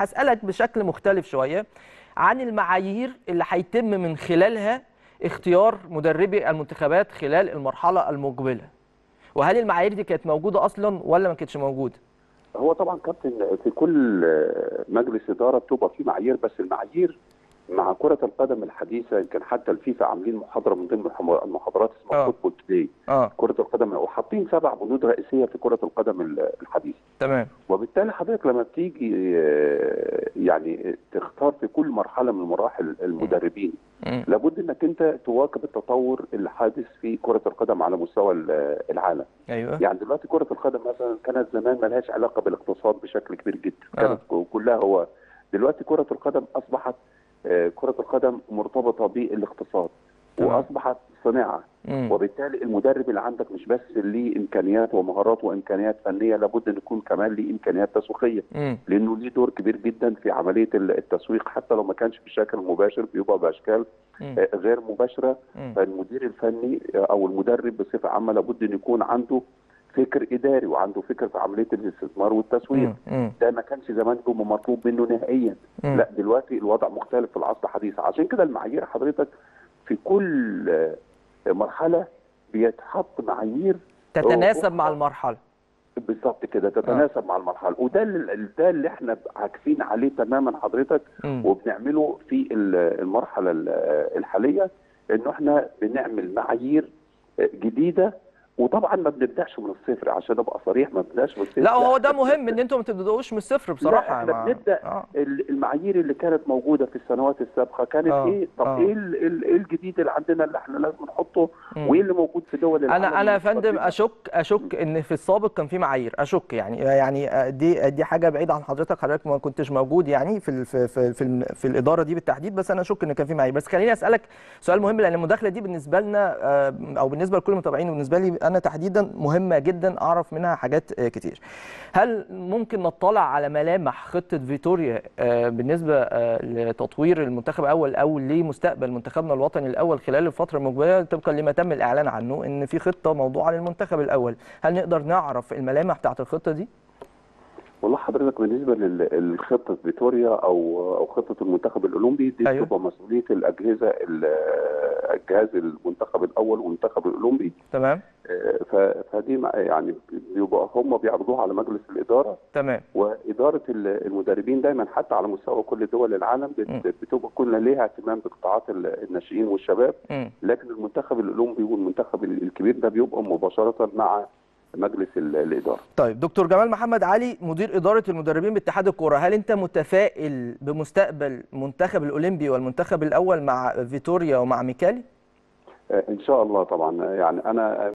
هسألك بشكل مختلف شوية عن المعايير اللي هيتم من خلالها اختيار مدربي المنتخبات خلال المرحلة المقبلة. وهل المعايير دي كانت موجودة أصلا ولا ما كانتش موجودة؟ هو طبعا كابتن في كل مجلس إدارة بتبقى في معايير بس المعايير مع كرة القدم الحديثة يمكن حتى الفيفا عاملين محاضرة من ضمن المحاضرات اسمها آه. فوتبول توداي آه. كرة القدم وحاطين سبع بنود رئيسية في كرة القدم الحديثة. تمام وبالتالي حضرتك لما بتيجي آه، يعني تختار في كل مرحلة من مراحل المدربين مم. لابد إنك أنت تواكب التطور اللي حادث في كرة القدم على مستوى ال- العالم أيوه يعني دلوقتي كرة القدم مثلا كانت زمان ما لهاش علاقة بالاقتصاد بشكل كبير جدا آه. كانت كلها هو دلوقتي كرة القدم أصبحت آه، كرة القدم مرتبطة بالإقتصاد تمام. وأصبحت صناعة مم. وبالتالي المدرب اللي عندك مش بس ليه إمكانيات ومهارات وإمكانيات فنية لابد أن يكون كمان ليه إمكانيات تسويقية مم. لأنه ليه دور كبير جدا في عملية التسويق حتى لو ما كانش بشكل مباشر بيبقى بأشكال مم. آه، غير مباشرة مم. فالمدير الفني أو المدرب بصفة عامة لابد إن يكون عنده فكر إداري وعنده فكر في عملية الاستثمار والتسويق. ده ما كانش زمان بيبقى مطلوب منه نهائيا مم. لا دلوقتي الوضع مختلف في العصر الحديث عشان كده المعايير حضرتك في كل آه، مرحلة بيتحط معايير تتناسب مع المرحلة. بالظبط كده تتناسب مع المرحلة. وده اللي ده اللي إحنا عاكفين عليه تماما حضرتك مم. وبنعمله في ال- المرحلة ال- الحالية إنه إحنا بنعمل معايير جديدة وطبعا ما بنبدأش من الصفر عشان أبقى صريح ما بنبدأش من الصفر لا هو ده مهم إن أنتم ما تبدأوش من الصفر بصراحة لا إحنا مع- بنبدأ آه. ال- المعايير اللي كانت موجودة في السنوات السابقة كانت آه، إيه طب آه. إيه إيه الجديد اللي عندنا اللي إحنا لازم نحطه. وإيه اللي موجود في دول العالم أنا أنا يا فندم؟ اشك أشك إن في السابق كان في معايير أشك يعني يعني دي دي حاجة بعيدة عن حضرتك حضرتك ما كنتش موجود يعني في ال في في في, في الإدارة دي بالتحديد بس أنا أشك إن كان في معايير بس خليني أسألك سؤال مهم لأن المداخلة دي بالنسبة لنا آه، أو بالنسبة لكل المتابعين وبالنسبة لي أنا تحديدا مهمة جدا أعرف منها حاجات آه، كتير. هل ممكن نطلع على ملامح خطة فيتوريا آه، بالنسبة آه، لتطوير المنتخب الأول أو لمستقبل منتخبنا الوطني الأول خلال الفترة المقبلة طبقا لما تم الإعلان عنه إن في خطة موضوعة للمنتخب الأول؟ هل نقدر نعرف الملامح بتاعت الخطة دي؟ والله حضرتك بالنسبة للخطه فيتوريا أو أو خطة المنتخب الأولمبي دي أيوة. بتبقى مسؤولية الأجهزة ال- الجهاز المنتخب الأول والمنتخب الأولمبي. تمام. فدي يعني بيبقى هم بيعرضوها على مجلس الإدارة. تمام. وإدارة ال- المدربين دايما حتى على مستوى كل دول العالم. بتبقى كلها ليها اهتمام بقطاعات ال- الناشئين والشباب. لكن المنتخب الأولمبي والمنتخب ال- الكبير ده بيبقى مباشرة مع مجلس ال- الإدارة. طيب دكتور جمال محمد علي مدير إدارة المدربين باتحاد الكورة هل أنت متفائل بمستقبل منتخب الأولمبي والمنتخب الأول مع فيتوريا ومع ميكالي؟ آه، إن شاء الله طبعا. يعني أنا